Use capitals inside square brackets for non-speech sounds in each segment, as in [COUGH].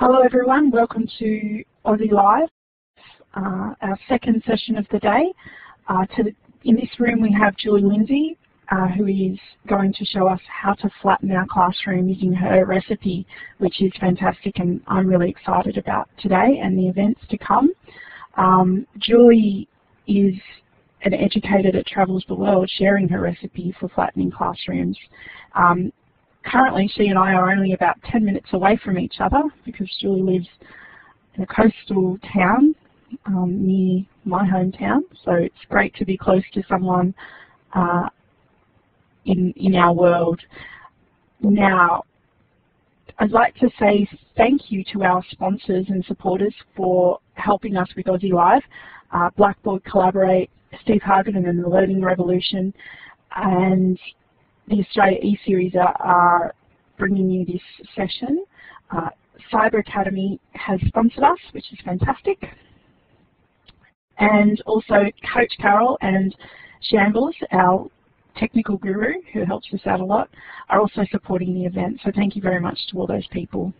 Hello everyone, welcome to OZeLIVE, uh, our second session of the day. Uh, the, in this room we have Julie Lindsay, uh, who is going to show us how to flatten our classroom using her recipe, which is fantastic and I'm really excited about today and the events to come. Um, Julie is an educator that travels the world sharing her recipe for flattening classrooms. Um, currently she and I are only about 10 minutes away from each other because Julie lives in a coastal town um, near my hometown so it's great to be close to someone uh, in, in our world. Now I'd like to say thank you to our sponsors and supporters for helping us with OZeLIVE. Uh, Blackboard Collaborate, Steve Hargadon and the Learning Revolution, and the Australia E-Series are, are, bringing you this session. Uh, Cyber Academy has sponsored us, which is fantastic. And also Coach Carol and Shambles, our technical guru who helps us out a lot, are also supporting the event. So thank you very much to all those people.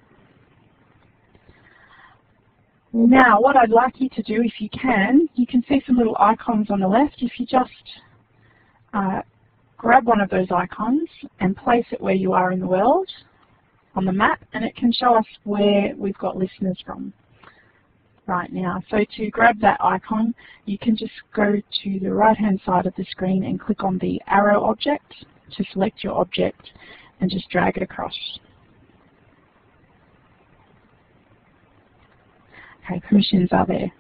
Now, what I'd like you to do, if you can, you can see some little icons on the left. If you just uh, grab one of those icons and place it where you are in the world on the map and it can show us where we've got listeners from right now. So to grab that icon you can just go to the right hand side of the screen and click on the arrow object to select your object and just drag it across. Okay, permissions are there.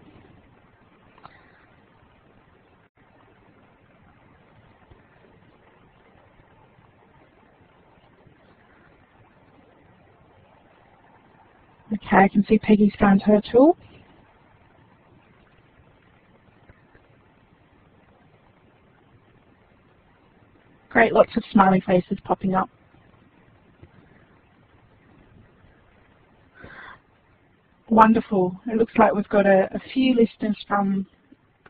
Okay, I can see Peggy's found her tool. Great, lots of smiley faces popping up. Wonderful. It looks like we've got a, a, few listeners from,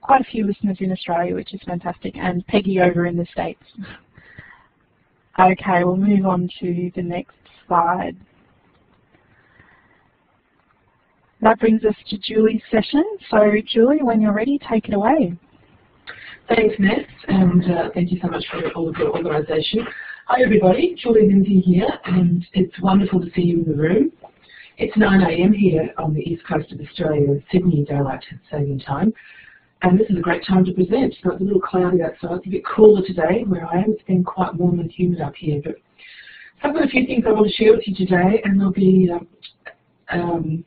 quite a few listeners in Australia, which is fantastic, and Peggy over in the States. [LAUGHS] okay, we'll move on to the next slide. That brings us to Julie's session. So Julie, when you're ready, take it away. Thanks, Ness, and uh, thank you so much for all of your organisation. Hi everybody, Julie Lindsay here, and it's wonderful to see you in the room. It's 9am here on the east coast of Australia, Sydney Daylight Saving Time, and this is a great time to present. So it's a little cloudy outside, it's a bit cooler today where I am. It's been quite warm and humid up here, but I've got a few things I want to share with you today, and there'll be um, um,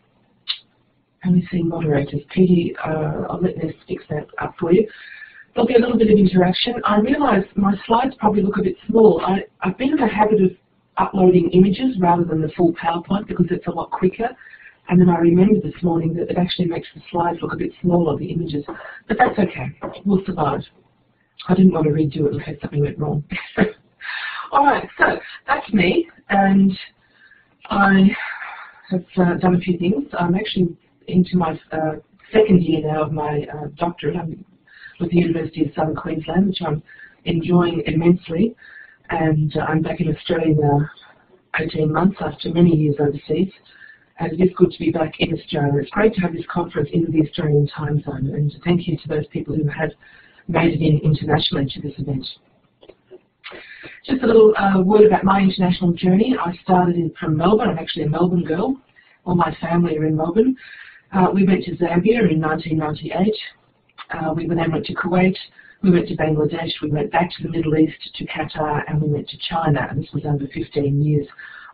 only seeing moderators. Petey, uh, I'll let Ness fix that up for you. There'll be a little bit of interaction. I realise my slides probably look a bit small. I, I've been in the habit of uploading images rather than the full PowerPoint because it's a lot quicker. And then I remembered this morning that it actually makes the slides look a bit smaller, the images. But that's okay. We'll survive. I didn't want to redo it in case something went wrong. [LAUGHS] Alright, so that's me. And I have uh, done a few things. I'm actually into my uh, second year now of my uh, doctorate. I'm with the University of Southern Queensland, which I'm enjoying immensely. And uh, I'm back in Australia now 18 months after many years overseas. And it is good to be back in Australia. It's great to have this conference in the Australian time zone. And thank you to those people who have made it in internationally to this event. Just a little uh, word about my international journey. I started from Melbourne. I'm actually a Melbourne girl. All my family are in Melbourne. Uh, we went to Zambia in 1998. Uh, we then went to Kuwait. We went to Bangladesh. We went back to the Middle East, to Qatar, and we went to China. And this was over 15 years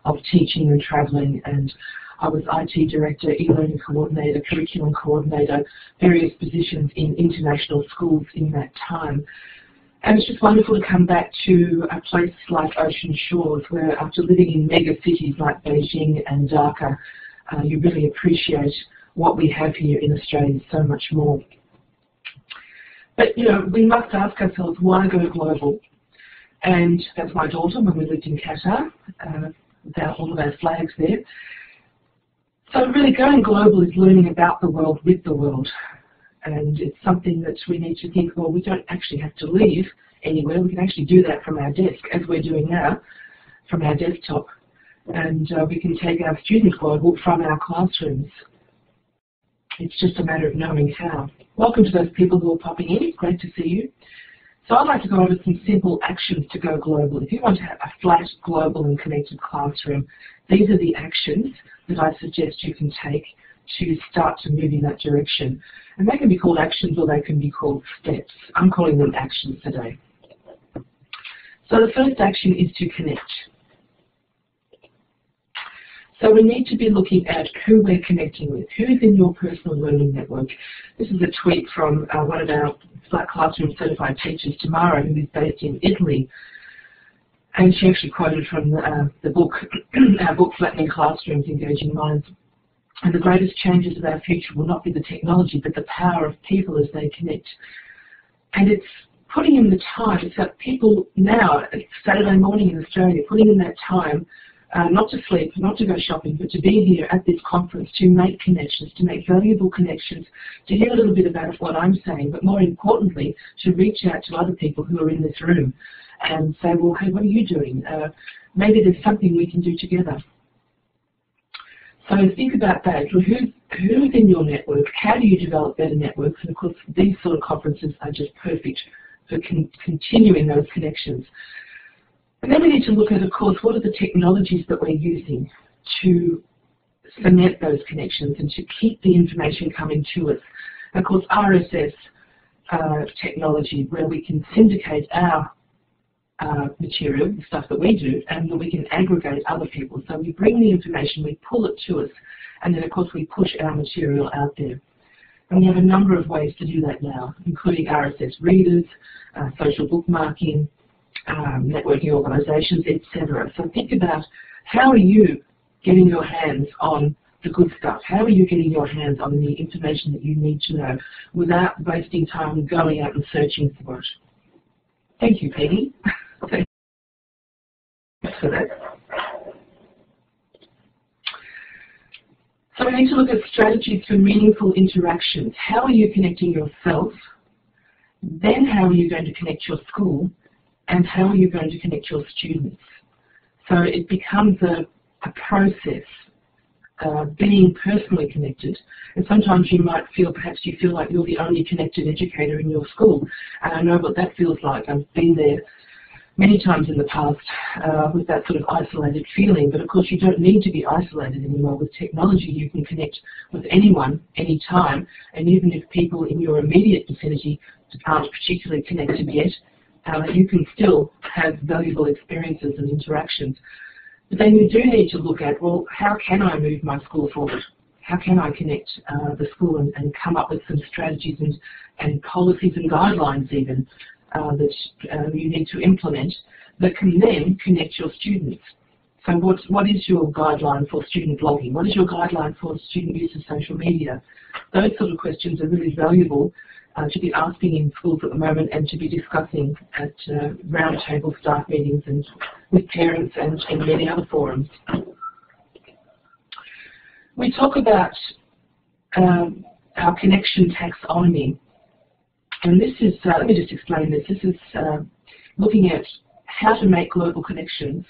of teaching and travelling. And I was IT director, e-learning coordinator, curriculum coordinator, various positions in international schools in that time. And it's just wonderful to come back to a place like Ocean Shores, where after living in mega cities like Beijing and Dhaka, uh, you really appreciate what we have here in Australia is so much more. But you know, we must ask ourselves why go global? And that's my daughter when we lived in Qatar, uh, all of our flags there. So really going global is learning about the world with the world. And it's something that we need to think, well, we don't actually have to leave anywhere. We can actually do that from our desk, as we're doing now, from our desktop and uh, we can take our students global from our classrooms. It's just a matter of knowing how. Welcome to those people who are popping in. Great to see you. So I'd like to go over some simple actions to go global. If you want to have a flat, global and connected classroom, these are the actions that I suggest you can take to start to move in that direction. And they can be called actions or they can be called steps. I'm calling them actions today. So the first action is to connect. So we need to be looking at who we're connecting with, who's in your personal learning network. This is a tweet from uh, one of our Flat Classroom certified teachers, Tamara, who is based in Italy. And she actually quoted from the, uh, the book, [CLEARS THROAT] our book, Flattening Classrooms, Engaging Minds. And the greatest changes of our future will not be the technology, but the power of people as they connect. And it's putting in the time. It's that people now, Saturday morning in Australia, putting in that time uh, not to sleep, not to go shopping, but to be here at this conference to make connections, to make valuable connections, to hear a little bit about what I'm saying, but more importantly, to reach out to other people who are in this room and say, well, hey, what are you doing? Uh, maybe there's something we can do together. So think about that. Who, who's in your network? How do you develop better networks? And of course, these sort of conferences are just perfect for con continuing those connections. And then we need to look at, of course, what are the technologies that we're using to cement those connections and to keep the information coming to us. of course, RSS uh, technology, where we can syndicate our uh, material, the stuff that we do, and that we can aggregate other people. So we bring the information, we pull it to us, and then of course we push our material out there. And we have a number of ways to do that now, including RSS readers, uh, social bookmarking, um, networking organisations, etc. So think about how are you getting your hands on the good stuff? How are you getting your hands on the information that you need to know without wasting time going out and searching for it? Thank you, Peggy. [LAUGHS] Thanks for that. So we need to look at strategies for meaningful interactions. How are you connecting yourself? Then how are you going to connect your school? And how are you going to connect your students. So it becomes a, a process, uh, being personally connected. And sometimes you might feel, perhaps you feel like you're the only connected educator in your school. And I know what that feels like. I've been there many times in the past uh, with that sort of isolated feeling. But of course you don't need to be isolated anymore. With technology you can connect with anyone, anytime. And even if people in your immediate vicinity aren't particularly connected yet, uh, you can still have valuable experiences and interactions. But then you do need to look at, well, how can I move my school forward? How can I connect uh, the school and, and, come up with some strategies and, and policies and guidelines even uh, that uh, you need to implement that can then connect your students? So what, what is your guideline for student blogging? What is your guideline for student use of social media? Those sort of questions are really valuable uh, to be asking in schools at the moment and to be discussing at uh, roundtable staff meetings and with parents and in many other forums. We talk about um, our connection taxonomy and this is, uh, let me just explain this, this is uh, looking at how to make global connections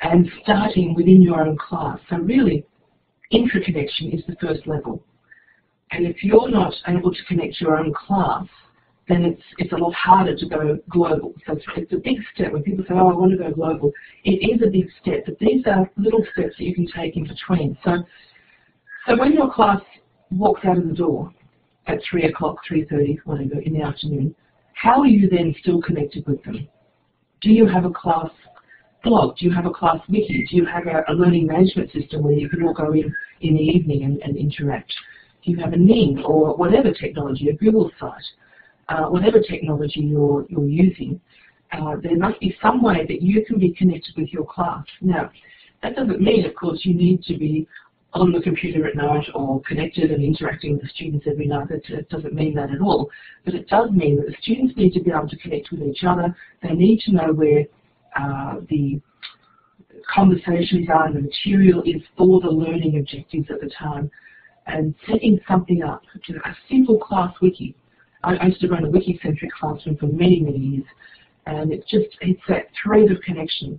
and starting within your own class. So really, intra-connection is the first level. And if you're not able to connect your own class, then it's it's a lot harder to go global. So it's, it's a big step. When people say, "Oh, I want to go global," it is a big step. But these are little steps that you can take in between. So, so when your class walks out of the door at three o'clock, three thirty, whatever, in the afternoon, how are you then still connected with them? Do you have a class blog? Do you have a class wiki? Do you have a, a learning management system where you can all go in in the evening and, and interact? You have a Ning or whatever technology, a Google site, uh, whatever technology you're, you're using, uh, there must be some way that you can be connected with your class. Now, that doesn't mean, of course, you need to be on the computer at night or connected and interacting with the students every night. It doesn't mean that at all. But it does mean that the students need to be able to connect with each other. They need to know where uh, the conversations are and the material is for the learning objectives at the time and setting something up, you know, a simple class wiki. I, used to run a wiki-centric classroom for many, many years, and it's just, it's that thread of connection.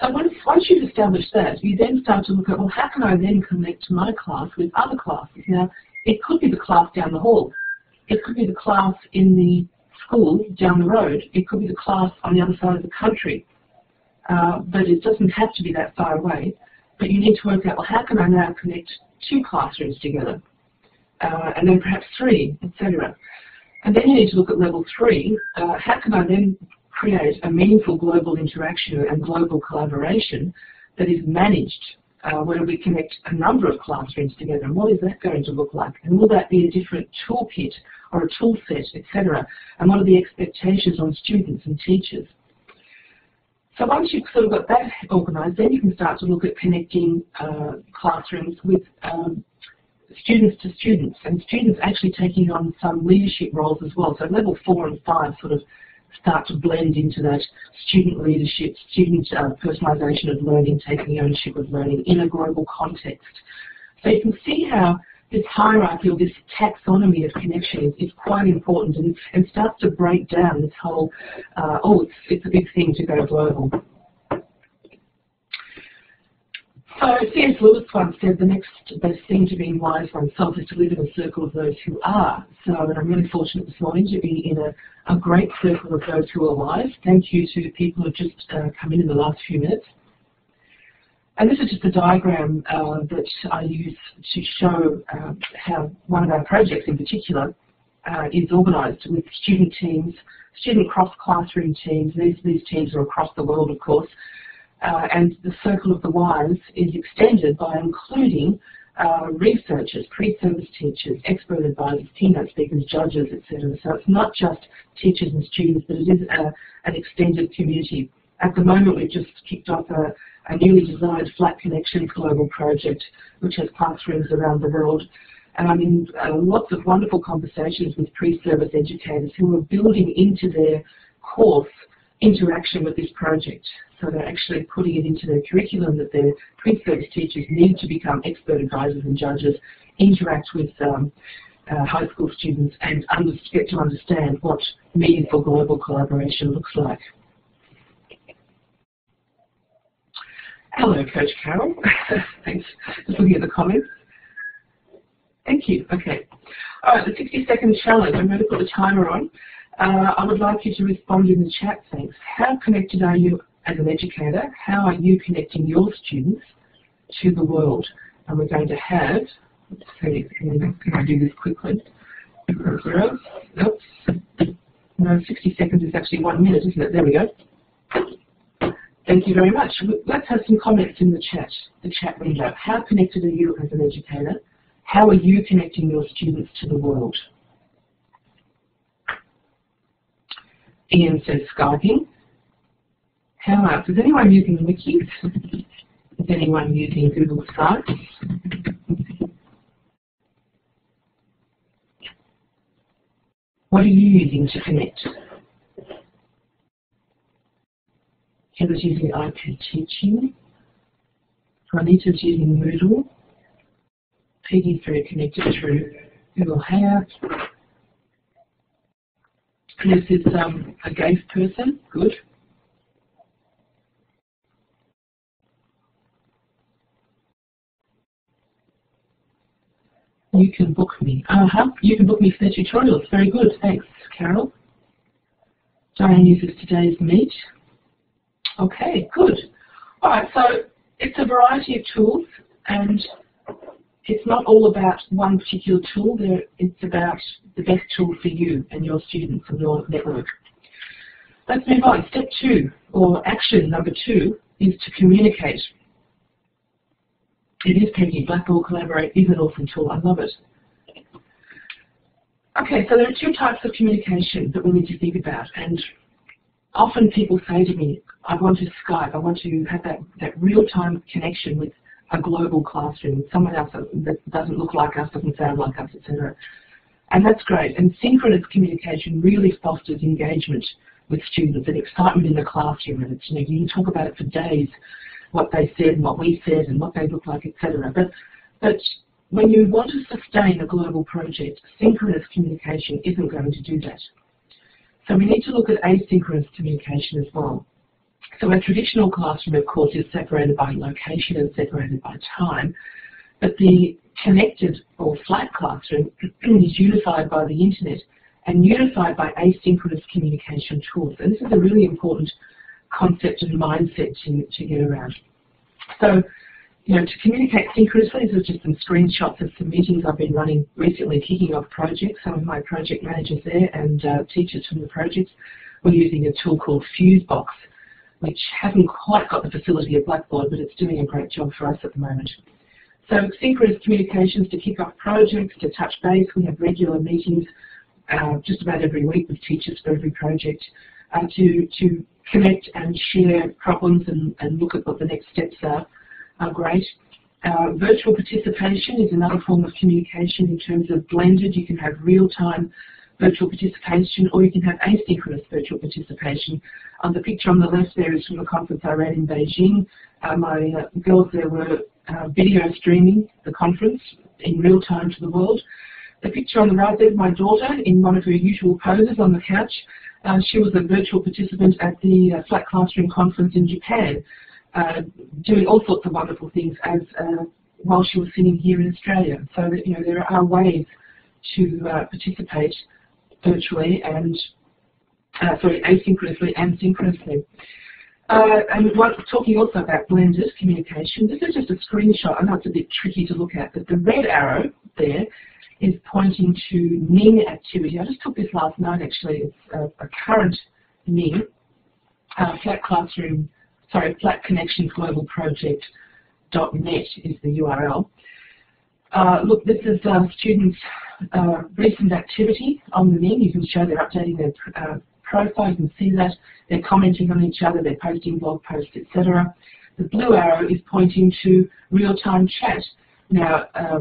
So once, once you've established that, you then start to look at, well, how can I then connect my class with other classes? Now, it could be the class down the hall. It could be the class in the school down the road. It could be the class on the other side of the country. Uh, but it doesn't have to be that far away. But you need to work out, well, how can I now connect two classrooms together? Uh, and then perhaps three, etc. And then you need to look at level three. Uh, how can I then create a meaningful global interaction and global collaboration that is managed uh, where we connect a number of classrooms together and what is that going to look like and will that be a different toolkit or a tool set etc and what are the expectations on students and teachers so once you've sort of got that organised then you can start to look at connecting uh, classrooms with um, students to students and students actually taking on some leadership roles as well so level four and five sort of start to blend into that student leadership, student uh, personalisation of learning, taking ownership of learning in a global context. So you can see how this hierarchy or this taxonomy of connection is, is quite important and, and, starts to break down this whole, uh, oh, it's, it's a big thing to go global. So C.S. Lewis once said the next best thing to being wise oneself is to live in a circle of those who are. So and I'm really fortunate this morning to be in a, a great circle of those who are wise. Thank you to the people who have just uh, come in in the last few minutes. And this is just a diagram uh, that I use to show uh, how one of our projects in particular uh, is organised with student teams, student cross-classroom teams. These, these teams are across the world, of course, uh, and the circle of the wise is extended by including uh, researchers, pre-service teachers, expert advisors, keynote speakers, judges, etc. So it's not just teachers and students, but it is a, an extended community. At the moment, we've just kicked off a, a newly designed Flat Connections global project, which has classrooms around the world. And I'm in uh, lots of wonderful conversations with pre-service educators who are building into their course interaction with this project. So they're actually putting it into their curriculum that their pre-service teachers need to become expert advisors and judges, interact with um, uh, high school students and get to understand what meaningful global collaboration looks like. Hello, Coach Carol. [LAUGHS] Thanks. Just looking at the comments. Thank you. Okay. All right, the 60 second challenge. I'm going to put a timer on. Uh, I would like you to respond in the chat, thanks. How connected are you as an educator? How are you connecting your students to the world? And we're going to have, let's see, can I do this quickly? Oops. No, 60 seconds is actually one minute, isn't it? There we go. Thank you very much. Let's have some comments in the chat, the chat window. How connected are you as an educator? How are you connecting your students to the world? Ian says Skyping. How else? Is anyone using Wikis? Is anyone using Google Sites? What are you using to connect? Heather's using iPad Teaching. Juanita's using Moodle. Peggy's very connected through Google Hangouts. This is um, a GAFE person. Good. You can book me. Uh-huh. You can book me for the tutorials. Very good. Thanks, Carol. Diane uses TodaysMeet. Okay, good. All right, so it's a variety of tools, and it's not all about one particular tool. There, it's about the best tool for you and your students and your network. Let's move on. Step two, or action number two, is to communicate. It is Peggy. Blackboard Collaborate is an awesome tool. I love it. Okay, so there are two types of communication that we need to think about. And often people say to me, I want to Skype, I want to have that, that real-time connection with a global classroom, someone else that doesn't look like us, doesn't sound like us, etc. And that's great. And synchronous communication really fosters engagement with students and excitement in the classroom. And it's, you know, you can talk about it for days, what they said and what we said and what they look like, etc. But, but when you want to sustain a global project, synchronous communication isn't going to do that. So we need to look at asynchronous communication as well. So a traditional classroom, of course, is separated by location and separated by time, but the connected or flat classroom [CLEARS THROAT] is unified by the internet and unified by asynchronous communication tools. And this is a really important concept and mindset to, to get around. So, you know, to communicate synchronously, these are just some screenshots of some meetings I've been running recently, kicking off projects. Some of my project managers there and uh, teachers from the projects were using a tool called Fusebox, which hasn't quite got the facility of Blackboard, but it's doing a great job for us at the moment. So synchronous communications to kick off projects, to touch base. We have regular meetings uh, just about every week with teachers for every project uh, to, to connect and share problems and, and look at what the next steps are, are great. Uh, virtual participation is another form of communication in terms of blended. You can have real-time virtual participation or you can have asynchronous virtual participation. Um, the picture on the left there is from a conference I ran in Beijing. Uh, my uh, girls there were uh, video streaming the conference in real time to the world. The picture on the right there is my daughter in one of her usual poses on the couch. Uh, she was a virtual participant at the uh, Flat Classroom Conference in Japan, doing all sorts of wonderful things as uh, while she was singing here in Australia. So that you know there are ways to uh, participate virtually and uh, sorry asynchronously and synchronously. Uh, and what, talking also about blended communication, this is just a screenshot. I know it's a bit tricky to look at, but the red arrow there is pointing to Ning activity. I just took this last night actually. It's a, a current Ning, uh, Flat Classroom, sorry, Flat Connections Global Project is the URL. Uh, look, this is uh, students' uh, recent activity on the Ning. You can show they're updating their uh, profile. You can see that they're commenting on each other, they're posting blog posts, etc. The blue arrow is pointing to real-time chat. Now, uh,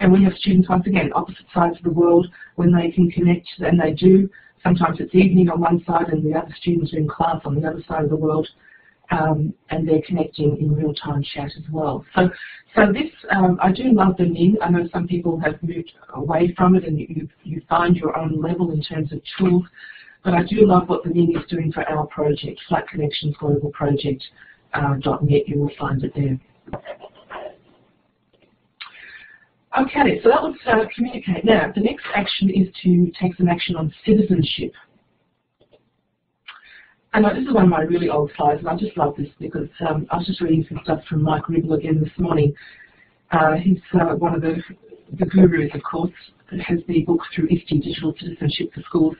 and we have students, once again, opposite sides of the world, when they can connect, and they do. Sometimes it's evening on one side and the other students are in class on the other side of the world, um, and they're connecting in real-time chat as well. So, so this, um, I do love the Ning. I know some people have moved away from it and you, you find your own level in terms of tools, but I do love what the Ning is doing for our project, Flat Connections Global Project. Uh, .net, you will find it there. Okay, so that was uh, communicate. Now, the next action is to take some action on citizenship. And this is one of my really old slides, and I just love this because um, I was just reading some stuff from Mike Ribble again this morning. Uh, he's uh, one of the, the gurus, of course, that has the book through ISTE, Digital Citizenship for Schools.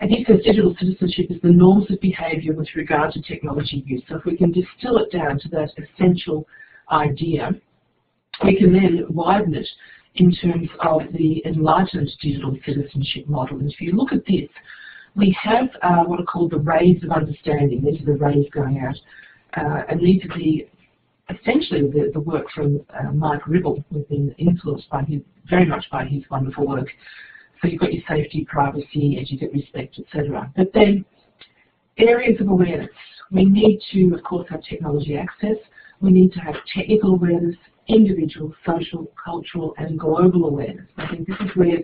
And he says digital citizenship is the norms of behaviour with regard to technology use. So if we can distill it down to that essential idea, we can then widen it in terms of the enlightened digital citizenship model. And if you look at this, we have uh, what are called the rays of understanding. These are the rays going out. Uh, and these are the essentially the, the work from uh, Mike Ribble, who's been influenced by his, very much by his wonderful work. So you've got your safety, privacy, educate, respect, etc. But then areas of awareness. We need to, of course, have technology access. We need to have technical awareness, individual, social, cultural and global awareness. I think this is where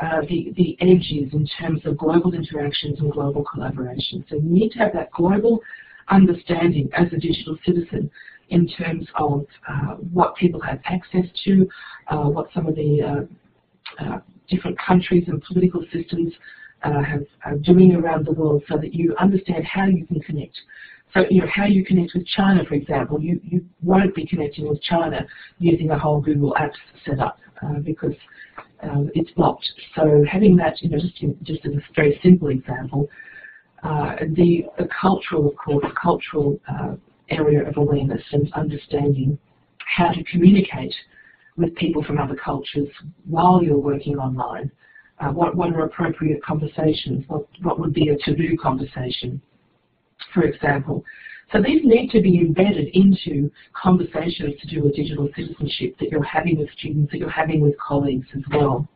uh, the, the edge is in terms of global interactions and global collaboration. So you need to have that global understanding as a digital citizen in terms of uh, what people have access to, uh, what some of the uh, uh, different countries and political systems uh, have, are doing around the world so that you understand how you can connect so, you know, how you connect with China, for example, you, you won't be connecting with China using a whole Google Apps setup uh, because um, it's blocked. So having that, you know, just, in, just as a very simple example, uh, the, the cultural, of course, cultural uh, area of awareness and understanding how to communicate with people from other cultures while you're working online. Uh, what, what are appropriate conversations? What, what would be a taboo conversation? For example. So these need to be embedded into conversations to do with digital citizenship that you're having with students, that you're having with colleagues as well.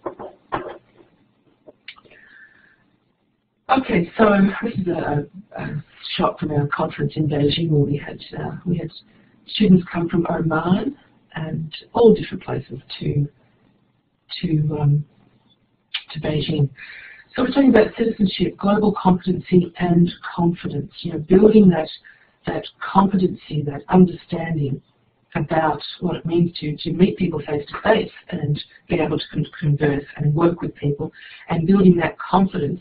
Okay, so this is a, a shot from our conference in Beijing where we had uh, we had students come from Oman and all different places to to um, to Beijing. So we're talking about citizenship, global competency and confidence, you know, building that, that competency, that understanding about what it means to, to meet people face to face and be able to converse and work with people and building that confidence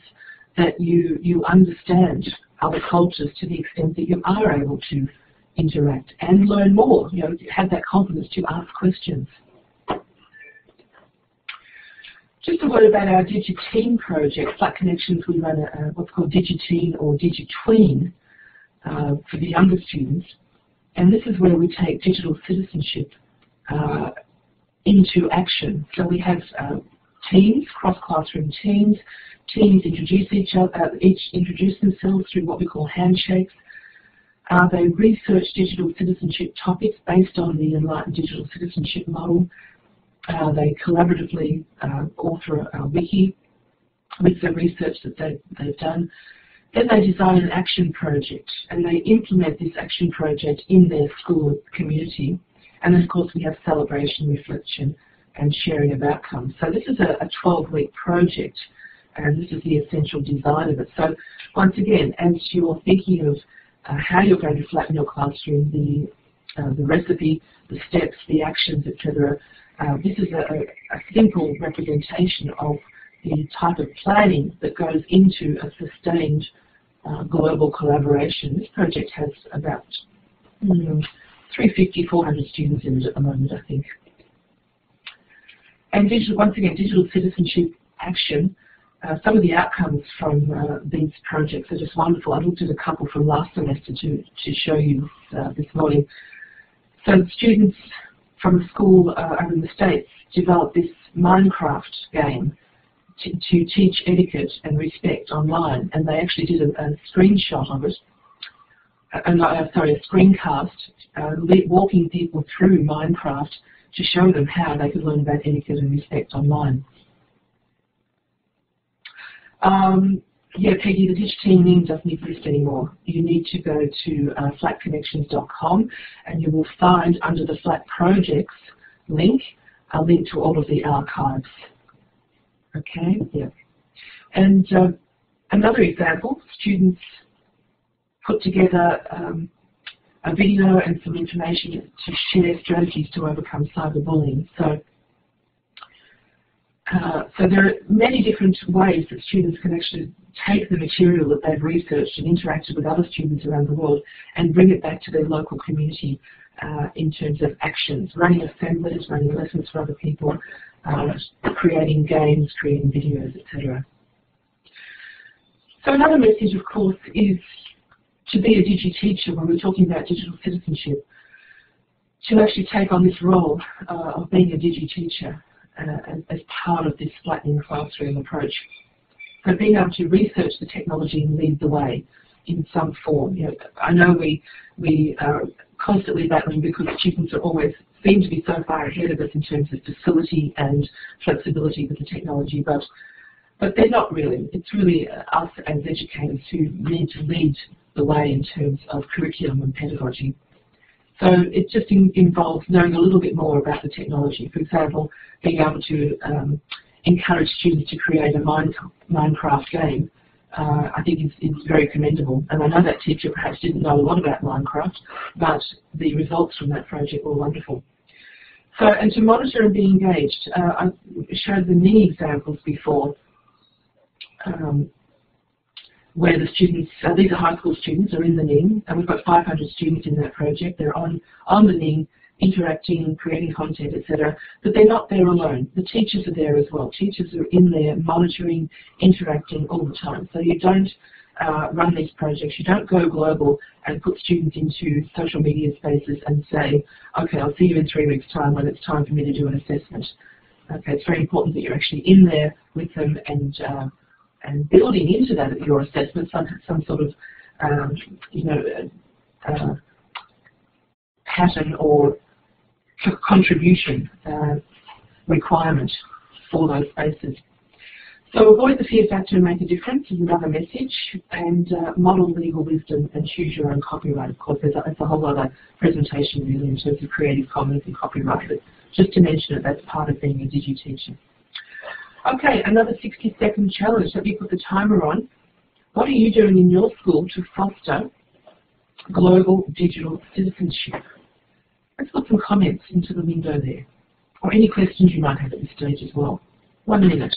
that you, you understand other cultures to the extent that you are able to interact and learn more, you know, have that confidence to ask questions. Just a word about our Digiteen project. Flat Connections, we run a, a, what's called Digiteen or Digitween uh, for the younger students. And this is where we take digital citizenship uh, into action. So we have uh, teams, cross-classroom teams. Teams introduce each other, uh, each introduce themselves through what we call handshakes. Uh, they research digital citizenship topics based on the Enlightened Digital Citizenship model. Uh, they collaboratively uh, author a wiki with the research that they, they've done. Then they design an action project and they implement this action project in their school community. And of course we have celebration, reflection and sharing of outcomes. So this is a 12-week project and this is the essential design of it. So once again, as you're thinking of uh, how you're going to flatten your classroom, the, uh, the recipe, the steps, the actions, etc., uh, this is a, a simple representation of the type of planning that goes into a sustained uh, global collaboration. This project has about mm, 350, 400 students in it at the moment, I think. And digital, once again, digital citizenship action. Uh, some of the outcomes from uh, these projects are just wonderful. I looked at a couple from last semester to, to show you uh, this morning. So students from a school uh, over in the States developed this Minecraft game to, to, teach etiquette and respect online, and they actually did a, a screenshot of it, uh, uh, sorry, a screencast, uh, walking people through Minecraft to show them how they could learn about etiquette and respect online. Um, yeah, Peggy, the Digiteen name doesn't exist anymore. You need to go to uh, flatconnections.com and you will find under the Flat Projects link a link to all of the archives. Okay, yeah. And uh, another example, students put together um, a video and some information to share strategies to overcome cyberbullying. So, uh, so there are many different ways that students can actually take the material that they've researched and interacted with other students around the world and bring it back to their local community uh, in terms of actions, running assemblies, running lessons for other people, uh, creating games, creating videos, etc. So another message, of course, is to be a digi teacher when we're talking about digital citizenship, to actually take on this role uh, of being a digi teacher uh, as part of this flattening classroom approach. So being able to research the technology and lead the way in some form. You know, I know we we are constantly battling because students are always seem to be so far ahead of us in terms of facility and flexibility with the technology, but but they're not really. It's really us as educators who need to lead the way in terms of curriculum and pedagogy. So it just in, involves knowing a little bit more about the technology. For example, being able to um, encourage students to create a mine, Minecraft game, uh, I think is, is very commendable. And I know that teacher perhaps didn't know a lot about Minecraft, but the results from that project were wonderful. So, and to monitor and be engaged, uh, I showed the mini examples before um, where the students, uh, these are high school students, are in the NING, and we've got 500 students in that project. They're on, on the NING interacting, creating content, etc. But they're not there alone. The teachers are there as well. Teachers are in there monitoring, interacting all the time. So you don't uh, run these projects, you don't go global and put students into social media spaces and say, okay, I'll see you in three weeks' time when it's time for me to do an assessment. Okay, it's very important that you're actually in there with them and uh, and building into that your assessment some some sort of um, you know uh, pattern or contribution uh, requirement for those spaces. So avoid the fear factor and make a difference is another message, and uh, model legal wisdom and choose your own copyright. Of course, there's a, it's a whole other presentation really in terms of Creative Commons and copyright, but just to mention it, that's part of being a digi teacher. Okay, another 60 second challenge. Let me put the timer on. What are you doing in your school to foster global digital citizenship? Let's put some comments into the window there. Or any questions you might have at this stage as well. One minute.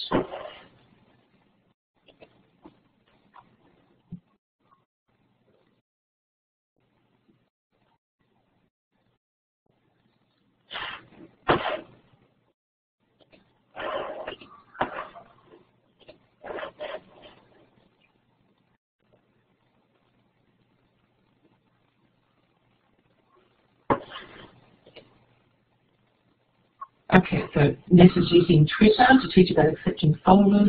Okay, so is using Twitter to teach about accepting followers,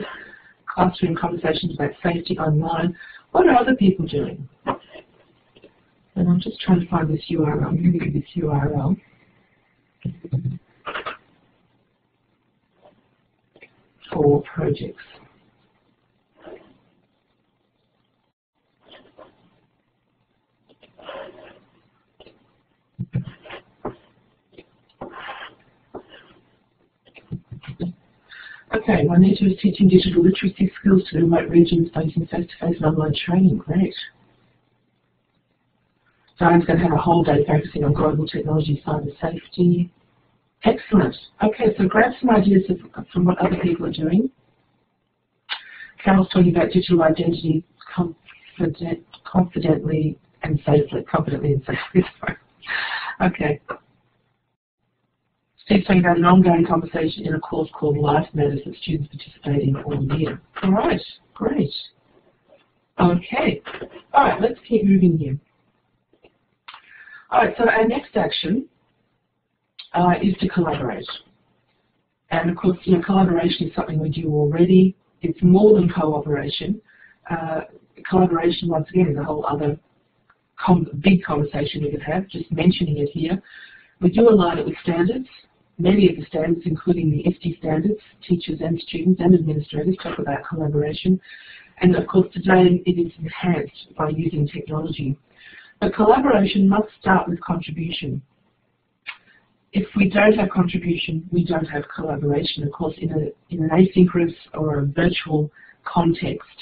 classroom conversations about safety online. What are other people doing? And I'm just trying to find this URL. I'm going to give this URL. For projects. Okay, my mentor is teaching digital literacy skills to remote regions facing face-to-face and online training. Great. Diane's going to have a whole day focusing on global technology cyber safety. Excellent. Okay, so grab some ideas from what other people are doing. Carol's talking about digital identity confident, confidently and safely, confidently and safely. [LAUGHS] okay. Steve's talking about an ongoing conversation in a course called Life Matters that students participate in all year. All right, great. Okay, all right, let's keep moving here. All right, so our next action uh, is to collaborate. And of course, you know, collaboration is something we do already. It's more than cooperation. Uh, collaboration, once again, is a whole other com big conversation we could have, just mentioning it here. We do align it with standards. Many of the standards, including the ISTE standards, teachers and students and administrators talk about collaboration. And of course today it is enhanced by using technology. But collaboration must start with contribution. If we don't have contribution, we don't have collaboration. Of course, in, a, in an asynchronous or a virtual context,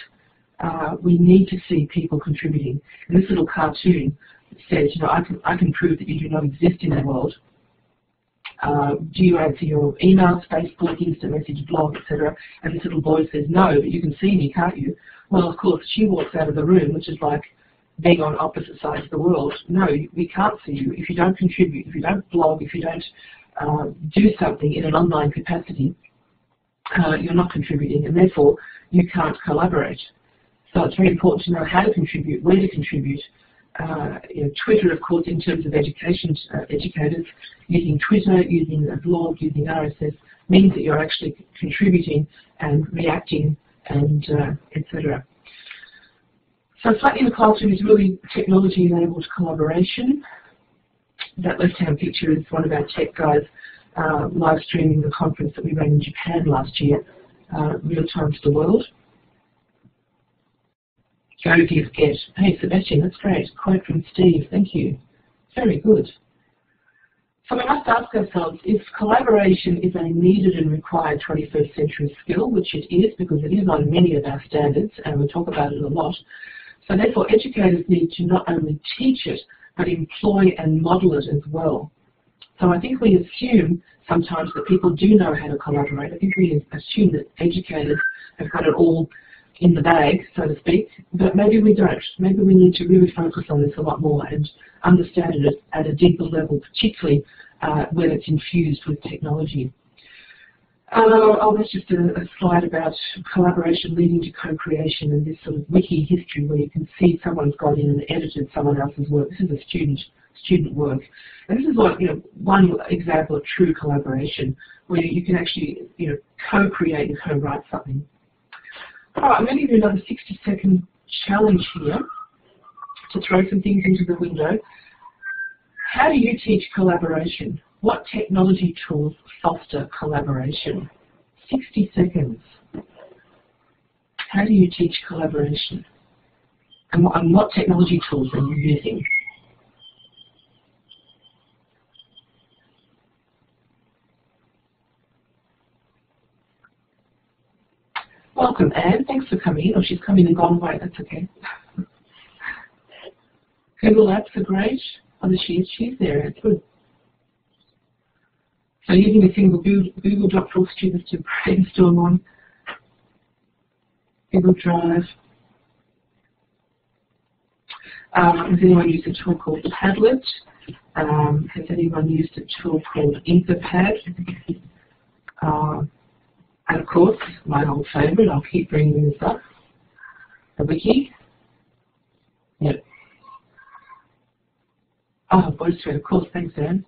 uh, we need to see people contributing. And this little cartoon says, you know, I can, I can prove that you do not exist in the world uh, do you answer your emails, Facebook, instant message, blog, etc.? And this little boy says, no, but you can see me, can't you? Well, of course, she walks out of the room, which is like being on opposite sides of the world. No, we can't see you. If you don't contribute, if you don't blog, if you don't uh, do something in an online capacity, uh, you're not contributing, and therefore you can't collaborate. So it's very important to know how to contribute, where to contribute, uh, you know, Twitter, of course, in terms of education, uh, educators, using Twitter, using a blog, using RSS, means that you're actually contributing and reacting and uh, etc. So Slightly in the Classroom is really technology-enabled collaboration. That left-hand picture is one of our tech guys uh, live streaming the conference that we ran in Japan last year, uh, Real Time to the World. Give get. Hey Sebastian, that's great. Quote from Steve, thank you. Very good. So we must ask ourselves if collaboration is a needed and required 21st century skill, which it is because it is on many of our standards and we talk about it a lot. So therefore educators need to not only teach it, but employ and model it as well. So I think we assume sometimes that people do know how to collaborate. I think we assume that educators have got it all in the bag, so to speak, but maybe we don't. Maybe we need to really focus on this a lot more and understand it at a deeper level, particularly uh, when it's infused with technology. Uh, oh, that's just a, a, slide about collaboration leading to co-creation and this sort of wiki history where you can see someone's gone in and edited someone else's work. This is a student student work. And this is like, you know, one example of true collaboration where you can actually, you know, co-create and co-write something. Alright, I'm going to give you another 60 second challenge here to throw some things into the window. How do you teach collaboration? What technology tools foster collaboration? 60 seconds. How do you teach collaboration? And what, and what technology tools are you using? Welcome, Anne. Thanks for coming in. Oh, she's coming and gone away. That's okay. Google Apps are great. Oh, she is. She's there. It's good. So using a single Google Doc for students to brainstorm on Google Drive. Um, has anyone used a tool called Padlet? Um, has anyone used a tool called Etherpad? Uh, and of course, my old favourite, I'll keep bringing this up, the wiki. Yep. Oh, VoiceThread, of course, thanks, Dan.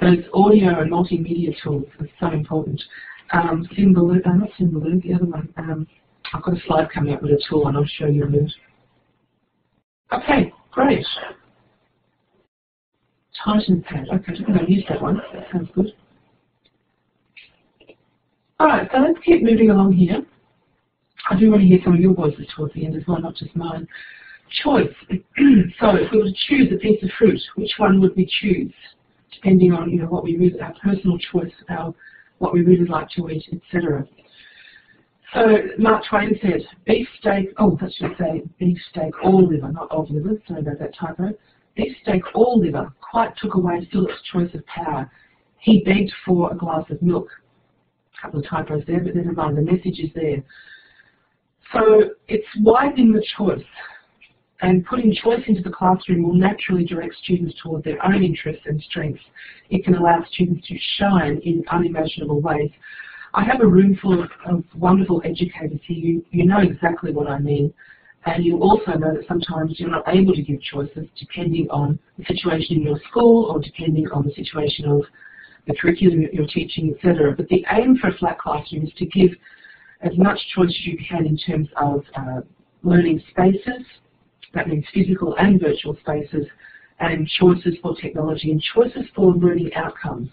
Those audio and multimedia tools are so important. Um, Symbaloo, uh, not Symbaloo, the other one. Um, I've got a slide coming up with a tool and I'll show you a minute. Okay, great. TitanPad. Okay, I'm going to use that one. That sounds good. Alright, so let's keep moving along here. I do want to hear some of your voices towards the end as well, not just mine. Choice. [CLEARS THROAT] so if we were to choose a piece of fruit, which one would we choose? Depending on you know what we really, our personal choice, our what we really like to eat, etc. So Mark Twain said, beefsteak, oh, that should say beef steak or liver, not of liver, sorry about that typo. Beef steak or liver quite took away Philip's choice of power. He begged for a glass of milk. Couple of typos there, but never mind, the message is there. So it's widening the choice and putting choice into the classroom will naturally direct students toward their own interests and strengths. It can allow students to shine in unimaginable ways. I have a room full of, of wonderful educators here. You, you know exactly what I mean. And you also know that sometimes you're not able to give choices depending on the situation in your school or depending on the situation of the curriculum that you're teaching, etc. But the aim for a flat classroom is to give as much choice as you can in terms of uh, learning spaces, that means physical and virtual spaces, and choices for technology and choices for learning outcomes.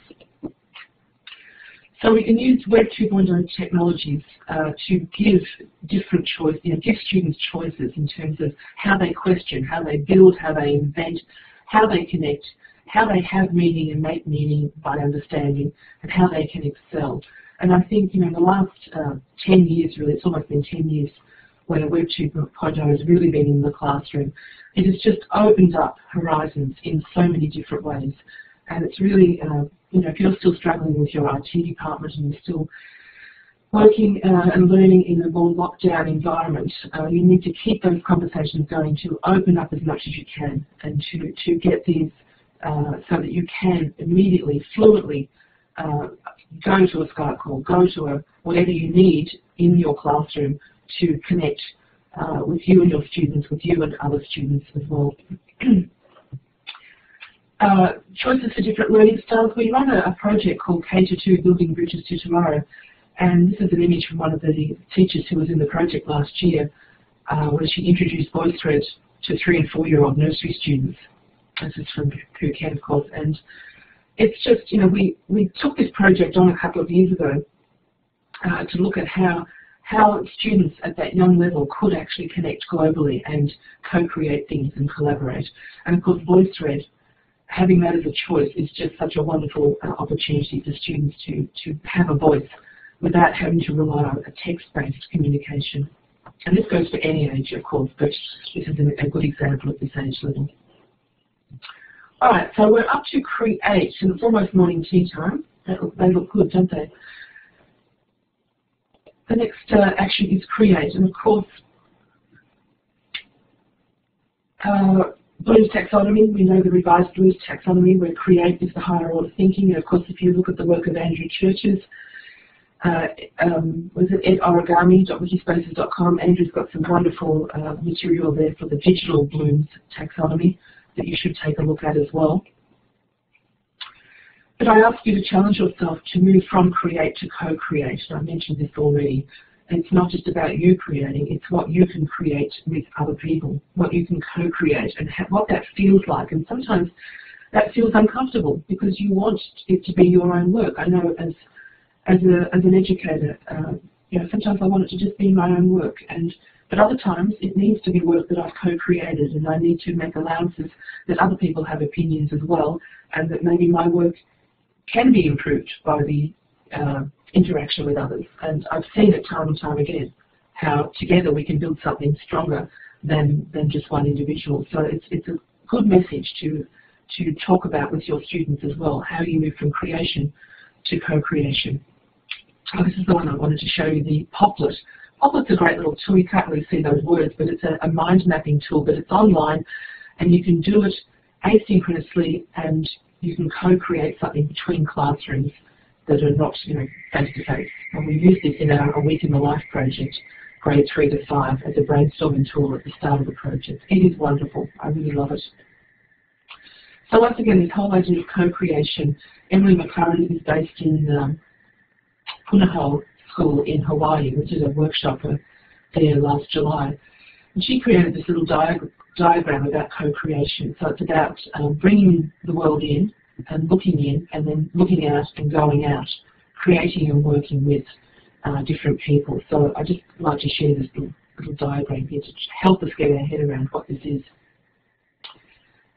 So we can use Web 2.0 technologies uh, to give different choice, you know, give students choices in terms of how they question, how they build, how they invent, how they connect, how they have meaning and make meaning by understanding, and how they can excel. And I think, you know, in the last uh, 10 years, really, it's almost been 10 years where Web 2.0 has really been in the classroom. It has just opened up horizons in so many different ways. And it's really, uh, you know, if you're still struggling with your IT department and you're still working uh, and learning in a more lockdown environment, uh, you need to keep those conversations going to open up as much as you can and to, to get these uh, so that you can immediately, fluently uh, go to a Skype call, go to a whatever you need in your classroom to connect uh, with you and your students, with you and other students as well. [CLEARS THROAT] uh, choices for different learning styles. We run a, a project called K2 Building Bridges to Tomorrow, and this is an image from one of the teachers who was in the project last year, uh, where she introduced voice threads to three and four-year-old nursery students. This is from Phuket, of course, and it's just, you know, we, we took this project on a couple of years ago uh, to look at how how students at that young level could actually connect globally and co-create things and collaborate. And of course, VoiceThread, having that as a choice is just such a wonderful uh, opportunity for students to, to have a voice without having to rely on a text-based communication. And this goes for any age, of course, but this is a good example at this age level. All right, so we're up to create, and it's almost morning tea time. They look good, don't they? The next uh, action is create, and of course, uh, Bloom's taxonomy, we know the revised Bloom's taxonomy where create is the higher order thinking, and of course if you look at the work of Andrew Churches, uh, um, was it edorigami.wikispaces.com, Andrew's got some wonderful uh, material there for the digital Bloom's taxonomy that you should take a look at as well. But I ask you to challenge yourself to move from create to co-create. I mentioned this already. it's not just about you creating, it's what you can create with other people, what you can co-create and what that feels like. And sometimes that feels uncomfortable because you want it to be your own work. I know as as, a, as an educator, uh, you know, sometimes I want it to just be my own work. and But other times it needs to be work that I've co-created and I need to make allowances that other people have opinions as well and that maybe my work can be improved by the uh, interaction with others. And I've seen it time and time again. how together we can build something stronger than, than just one individual. So it's, it's a good message to, to talk about with your students as well, how you move from creation to co-creation. Oh, this is the one I wanted to show you, the Popplet. Popplet's a great little tool. You can't really see those words, but it's a, a mind mapping tool, but it's online and you can do it asynchronously and you can co-create something between classrooms that are not, you know, face-to-face. And we use this in our A Week in the Life project, grade 3 to 5, as a brainstorming tool at the start of the project. It is wonderful. I really love it. So once again, this whole idea of co-creation, Emily McCarren is based in um, Punahou School in Hawaii, which is a workshop there last July. And she created this little diag diagram about co-creation. So it's about um, bringing the world in and looking in and then looking out and going out, creating and working with uh, different people. So I just like to share this little, little diagram here to help us get our head around what this is.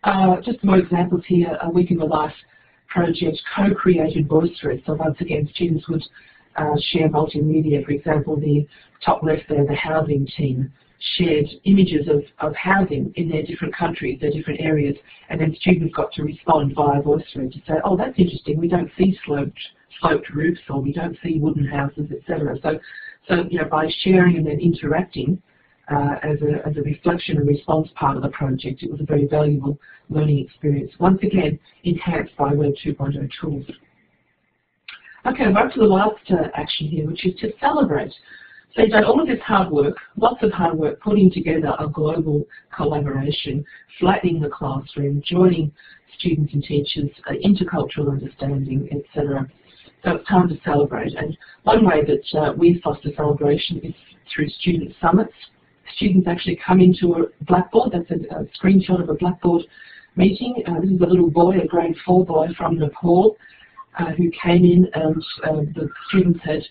Uh, just more examples here, a Week in the Life project, co-created voicethread. So once again, students would uh, share multimedia. For example, the top left there, the housing team shared images of, of housing in their different countries, their different areas, and then students got to respond via VoiceThread to say, oh, that's interesting, we don't see sloped, sloped roofs or we don't see wooden houses, etc. So, so you know, by sharing and then interacting uh, as, a, as a reflection and response part of the project, it was a very valuable learning experience. Once again, enhanced by Web 2.0 tools. Okay, up to the last uh, action here, which is to celebrate so you've done all of this hard work, lots of hard work, putting together a global collaboration, flattening the classroom, joining students and teachers, uh, intercultural understanding, etc. So it's time to celebrate. And one way that uh, we foster celebration is through student summits. Students actually come into a blackboard, that's a, a screenshot of a blackboard meeting. Uh, this is a little boy, a grade four boy from Nepal, uh, who came in and uh, the students had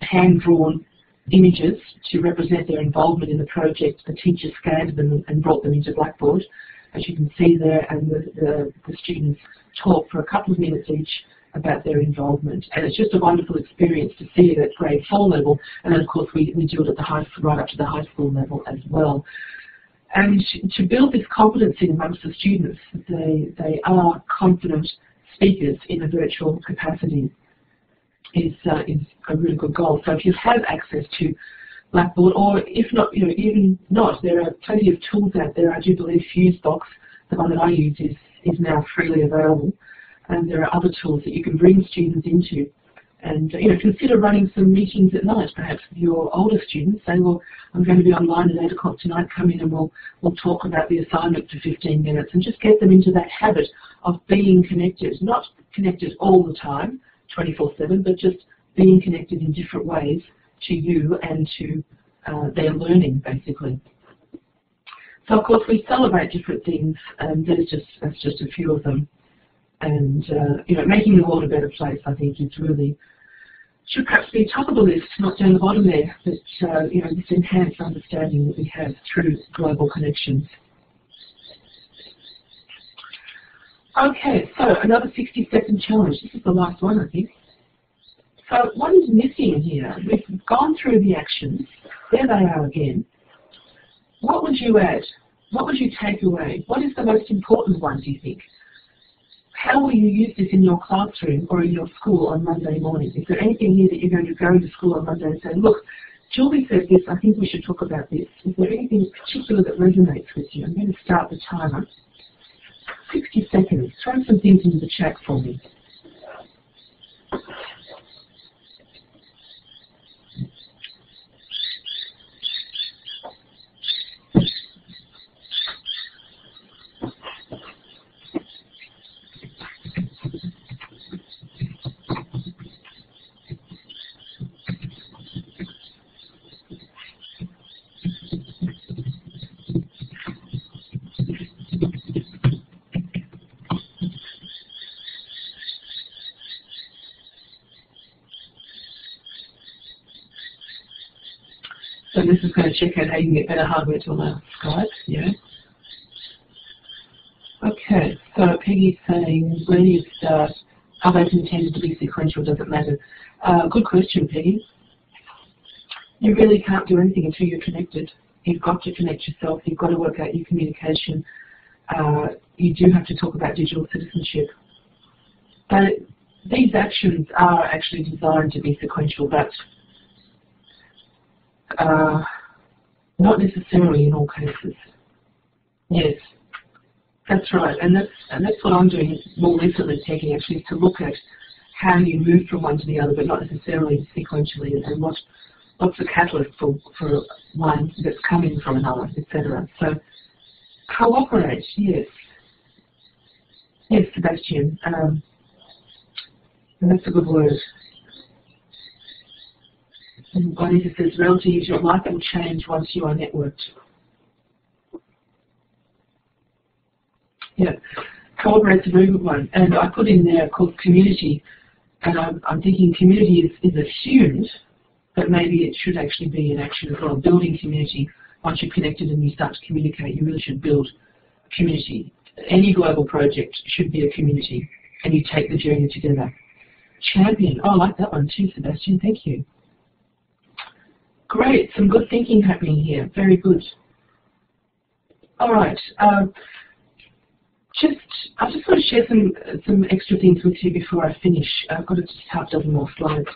hand-drawn images to represent their involvement in the project. The teacher scanned them and brought them into Blackboard, as you can see there, and the, the, the students talk for a couple of minutes each about their involvement. And it's just a wonderful experience to see it at grade four level, and then of course we, we do it at the high right up to the high school level as well. And to build this competency amongst the students, they, they are confident speakers in a virtual capacity is, uh, is a really good goal. So if you have access to Blackboard, or if not, you know, even not, there are plenty of tools out there. I do believe Fusebox, the one that I use, is, is now freely available. And there are other tools that you can bring students into. And you know, consider running some meetings at night, perhaps with your older students. Say, well, I'm going to be online at 8 o'clock tonight, come in and we'll, we'll talk about the assignment for 15 minutes and just get them into that habit of being connected, not connected all the time, 24-7, but just being connected in different ways to you and to uh, their learning, basically. So of course we celebrate different things, and there's just that's just a few of them. And uh, you know, making the world a better place, I think, is really should perhaps be top of the list, not down the bottom there. But uh, you know, this enhanced understanding that we have through global connections. Okay, so another 60 second challenge. This is the last one, I think. So what is missing here? We've gone through the actions. There they are again. What would you add? What would you take away? What is the most important one, do you think? How will you use this in your classroom or in your school on Monday morning? Is there anything here that you're going to go to school on Monday and say, look, Julie said this, I think we should talk about this. Is there anything particular that resonates with you? I'm going to start the timer. 60 seconds. Throw some things into the chat for me. This is going to check out how you can get better hardware to allow Skype, yeah. Okay, so Peggy's saying, where do you start? Are they intended to be sequential? Does it matter? Uh, good question, Peggy. you really can't do anything until you're connected. You've got to connect yourself. You've got to work out your communication. Uh, you do have to talk about digital citizenship. But these actions are actually designed to be sequential, but uh, not necessarily in all cases. Yes, that's right, and that's and that's what I'm doing more recently, taking actually is to look at how you move from one to the other, but not necessarily sequentially, and what what's the catalyst for for one that's coming from another, etc. So cooperate, yes, yes, Sebastian, um, that's a good word. And Bonita says, relatives, your life will change once you are networked. Yeah, cooperate's a very good one. And I put in there called community, and I'm, I'm thinking community is, is assumed, but maybe it should actually be an action as well. Building community, once you're connected and you start to communicate, you really should build community. Any global project should be a community, and you take the journey together. Champion, oh, I like that one too, Sebastian, thank you. Great, some good thinking happening here. Very good. All right. Um, just, I just want to share some some extra things with you before I finish. I've got to just half a dozen more slides.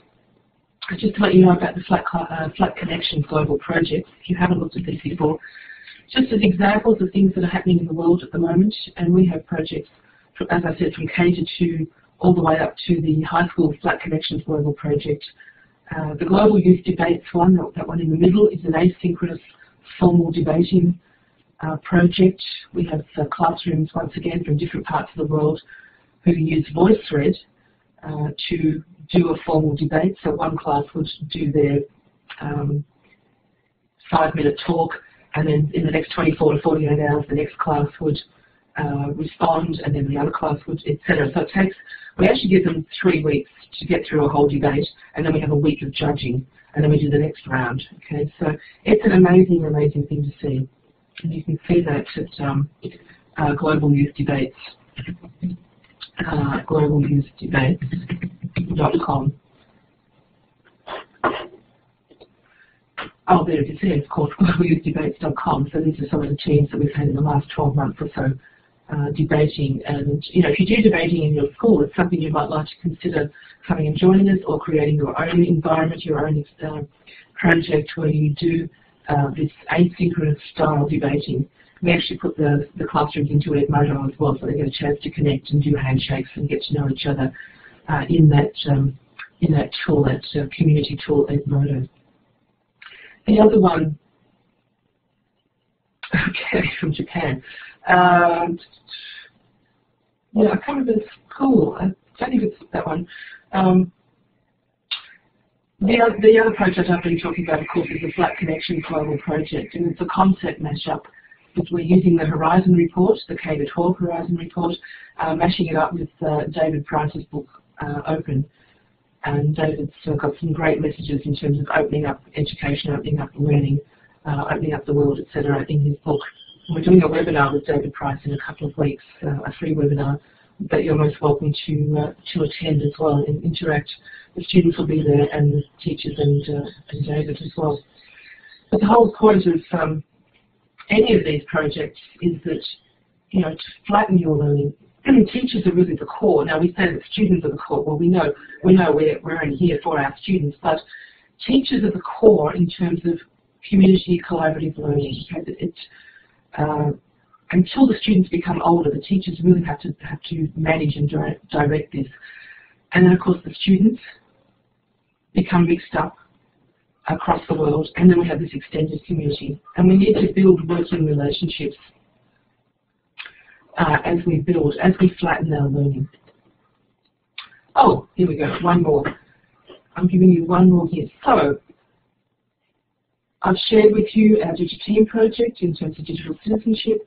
Just to let you know about the Flat, uh, Flat Connections Global Project, if you haven't looked at this before, just as examples of things that are happening in the world at the moment, and we have projects, as I said, from K to 2 all the way up to the High School Flat Connections Global Project, uh, the Global Youth Debates one, that one in the middle, is an asynchronous formal debating uh, project. We have uh, classrooms, once again, from different parts of the world who use VoiceThread uh, to do a formal debate. So one class would do their um, five-minute talk, and then in the next 24 to 48 hours, the next class would uh, respond, and then the other class would, etc. So it takes, we actually give them three weeks to get through a whole debate, and then we have a week of judging, and then we do the next round. Okay, so it's an amazing, amazing thing to see, and you can see that at um, uh, Global Youth Debates, uh, globalyouthdebates.com. Oh, there it is there, of course, globalyouthdebates.com. So these are some of the teams that we've had in the last 12 months or so uh, debating. And you know, if you do debating in your school, it's something you might like to consider coming and joining us or creating your own environment, your own uh, project where you do uh, this asynchronous style debating. We actually put the, the classrooms into Edmodo as well, so they get a chance to connect and do handshakes and get to know each other uh, in that um, in that tool, that uh, community tool Edmodo. The other one, [LAUGHS] okay, from Japan. Um, yeah, I can't remember. It's cool. I don't think it's that one. Um, the, the other project I've been talking about, of course, is the Flat Connection Global Project, and it's a concept mashup. Because we're using the Horizon Report, the K-12 Horizon Report, uh, mashing it up with uh, David Price's book, uh, Open. And David's got some great messages in terms of opening up education, opening up learning, uh, opening up the world, etc. in his book. We're doing a webinar with David Price in a couple of weeks, uh, a free webinar that you're most welcome to uh, to attend as well and interact. The students will be there and the teachers and, uh, and David as well. But the whole point of um, any of these projects is that, you know, to flatten your learning, [CLEARS THROAT] teachers are really the core. Now we say that students are the core. Well, we know we know we're, we're only here for our students, but teachers are the core in terms of community collaborative learning. It's, uh, until the students become older, the teachers really have to have to manage and direct, direct this. And then, of course, the students become mixed up across the world, and then we have this extended community. And we need to build working relationships uh, as we build, as we flatten our learning. Oh, here we go, one more. I'm giving you one more here. So, I've shared with you our Digiteen project in terms of digital citizenship,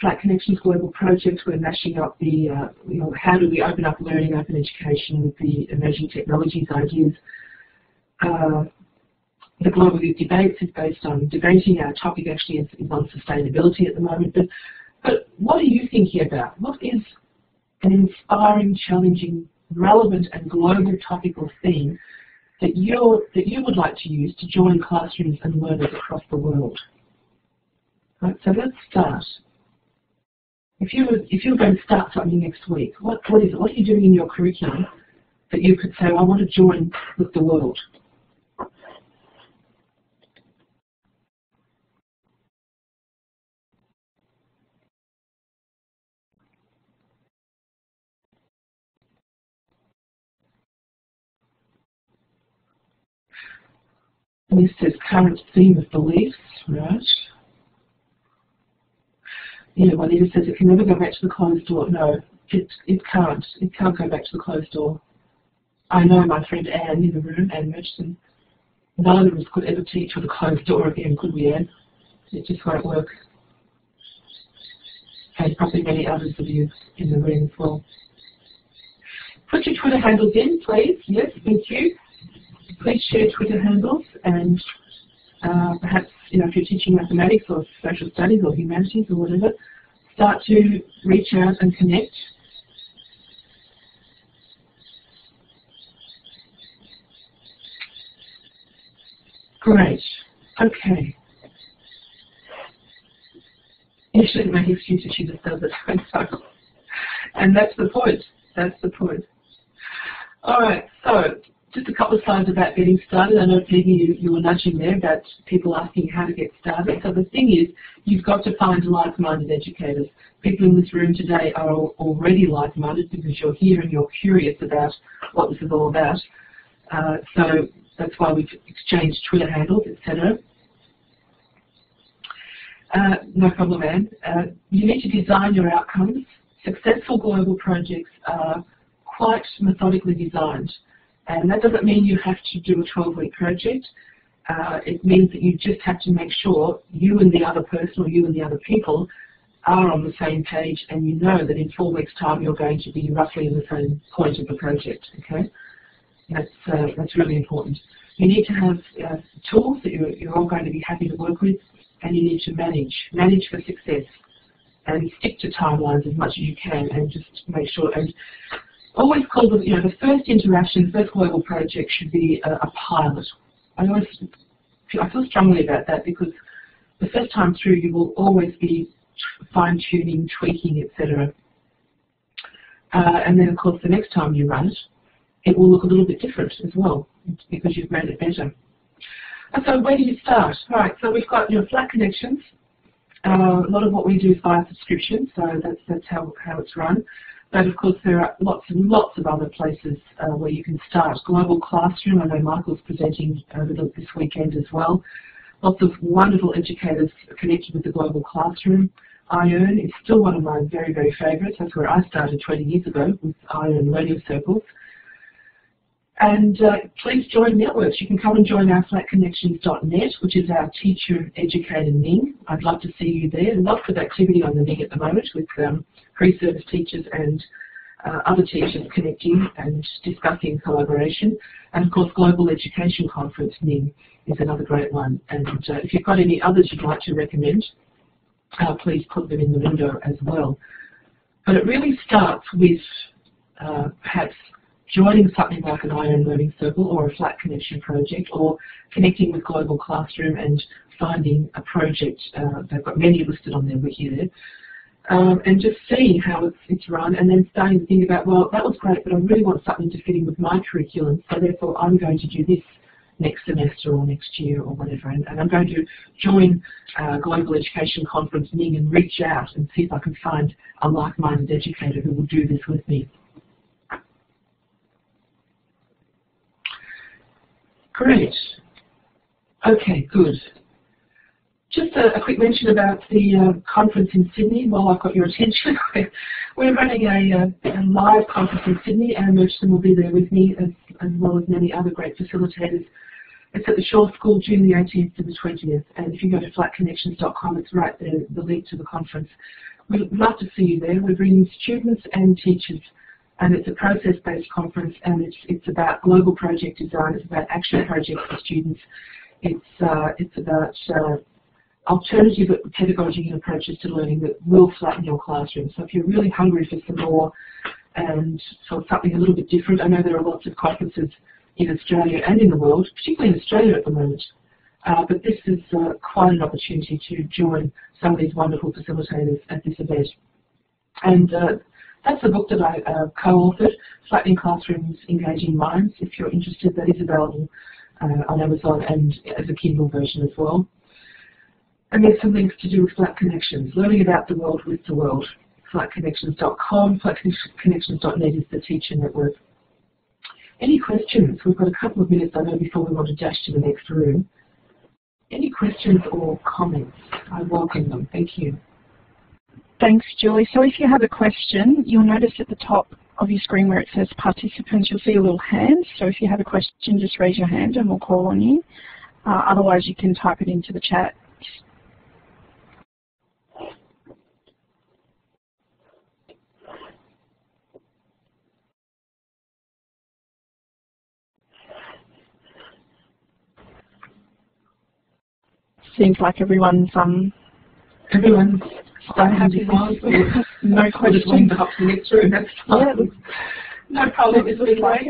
Flat Connections Global Project, we're mashing up the, uh, you know, how do we open up learning, open education with the emerging technologies ideas. Uh, the Global Youth Debates is based on debating. Our topic actually is, is on sustainability at the moment. But, but what are you thinking about? What is an inspiring, challenging, relevant and global topic or theme that you that you would like to use to join classrooms and learners across the world. Right, so let's start. If you were, if you were going to start something next week, what what is it? What are you doing in your curriculum that you could say, I want to join with the world? This says current theme of beliefs, right? Yeah, Juanita says it can never go back to the closed door. No, it, it can't. It can't go back to the closed door. I know my friend Anne in the room, Anne Mirtschin, none of us could ever teach with a closed door again, could we, Anne? It just won't work. And probably many others of you in the room as well. Put your Twitter handles in, please. Yes, thank you please share Twitter handles and uh, perhaps you know if you're teaching mathematics or social studies or humanities or whatever, start to reach out and connect. Great. Okay. You shouldn't make excuses, she just does it. [LAUGHS] and that's the point. That's the point. All right, so just a couple of slides about getting started. I know, Peggy, you, you were nudging there about people asking how to get started. So the thing is, you've got to find like-minded educators. People in this room today are already like-minded because you're here and you're curious about what this is all about. Uh, so that's why we've exchanged Twitter handles, etc. Uh, no problem, Anne. Uh, you need to design your outcomes. Successful global projects are quite methodically designed. And that doesn't mean you have to do a 12-week project. Uh, it means that you just have to make sure you and the other person or you and the other people are on the same page and you know that in four weeks' time you're going to be roughly in the same point of the project. Okay, That's, uh, that's really important. You need to have uh, tools that you're, you're all going to be happy to work with and you need to manage. Manage for success and stick to timelines as much as you can and just make sure. And always call them, you know, the first interaction, first global project should be a, a pilot. I always feel, I feel strongly about that because the first time through you will always be fine-tuning, tweaking, etc. Uh, and then of course the next time you run it, it will look a little bit different as well because you've made it better. And so where do you start? All right, so we've got your flat connections. Uh, a lot of what we do is via subscription, so that's that's how how it's run. But of course there are lots and lots of other places uh, where you can start. Global Classroom, I know Michael's presenting over the, this weekend as well. Lots of wonderful educators connected with the Global Classroom. iEarn is still one of my very, very favourites. That's where I started 20 years ago with iEarn Radio Circles. And uh, please join networks. You can come and join our flatconnections.net, which is our teacher educator Ning. I'd love to see you there. Lots of activity on the Ning at the moment with um, pre-service teachers and uh, other teachers connecting and discussing collaboration. And of course, Global Education Conference Ning is another great one. And uh, if you've got any others you'd like to recommend, uh, please put them in the window as well. But it really starts with uh, perhaps joining something like an iEarn Learning Circle or a flat connection project or connecting with Global Classroom and finding a project, uh, they've got many listed on their wiki there, um, and just seeing how it's, it's run and then starting to think about, well, that was great, but I really want something to fit in with my curriculum, so therefore I'm going to do this next semester or next year or whatever. And, and I'm going to join uh, Global Education Conference Ning and reach out and see if I can find a like-minded educator who will do this with me. Great. Okay, good. Just a, a quick mention about the uh, conference in Sydney while I've got your attention. [LAUGHS] We're running a, uh, a, live conference in Sydney. Anne Mirtschin will be there with me as, as well as many other great facilitators. It's at the Shore School, June the 18th to the 20th. And if you go to flatconnections.com, it's right there, the link to the conference. We'd love to see you there. We're bringing students and teachers and it's a process-based conference, and it's it's about global project design. It's about action projects for students. It's uh, it's about uh, alternative pedagogy and approaches to learning that will flatten your classroom. So if you're really hungry for some more and for something a little bit different, I know there are lots of conferences in Australia and in the world, particularly in Australia at the moment. Uh, but this is uh, quite an opportunity to join some of these wonderful facilitators at this event. And uh, that's the book that I uh, co-authored, Flattening Classrooms, Engaging Minds. If you're interested, that is available uh, on Amazon and as a Kindle version as well. And there's some links to do with Flat Connections, learning about the world with the world. Flatconnections.com, flatconnections.net is the teacher network. Any questions? We've got a couple of minutes, I know, before we want to dash to the next room. Any questions or comments? I welcome them. Thank you. Thanks, Julie. So if you have a question, you'll notice at the top of your screen where it says participants, you'll see a little hand. So if you have a question, just raise your hand and we'll call on you. Uh, otherwise, you can type it into the chat. Seems like everyone's um everyone's quite happy. [LAUGHS] no questions. to hop to next room. That's [LAUGHS] fine. No problem. It's been great.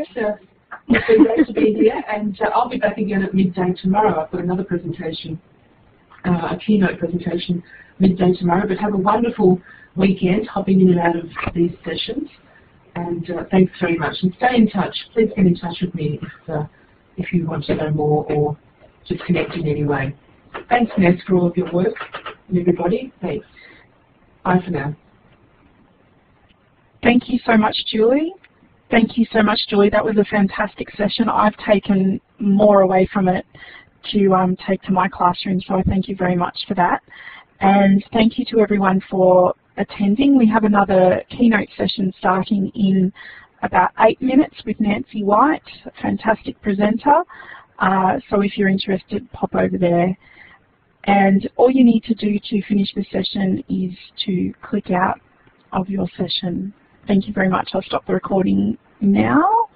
It's been great to be here, and uh, I'll be back again at midday tomorrow. I've got another presentation, uh, a keynote presentation midday tomorrow. But have a wonderful weekend, hopping in and out of these sessions. And uh, thanks very much. And stay in touch. Please get in touch with me if uh, if you want to know more or just connect in any way. Thanks, Ness, for all of your work. And everybody, thanks. Bye for now. Thank you so much, Julie. Thank you so much, Julie. That was a fantastic session. I've taken more away from it to um, take to my classroom, so I thank you very much for that. And thank you to everyone for attending. We have another keynote session starting in about eight minutes with Nancy White, a fantastic presenter. Uh, so if you're interested, pop over there. And all you need to do to finish the session is to click out of your session. Thank you very much. I'll stop the recording now.